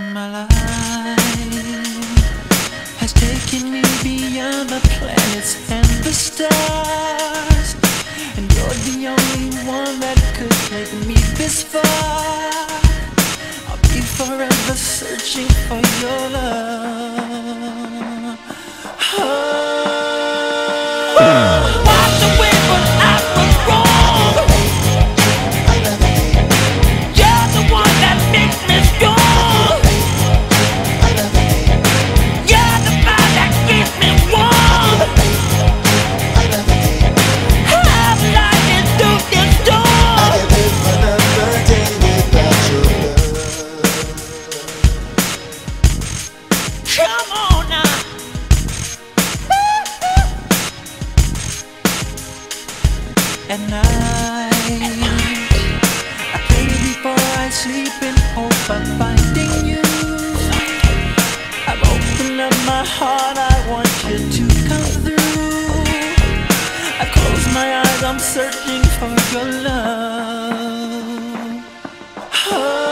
My life has taken me beyond the planets and the stars. And you're the only one that could take me this far. I'll be forever searching for your love. Oh. Come on now. I pray before I sleep in hope of finding you. I've opened up my heart, I want you to come through. I close my eyes, I'm searching for your love. Oh.